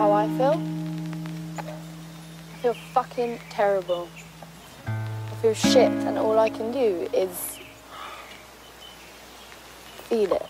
How I feel? I feel fucking terrible. I feel shit, and all I can do is feel it.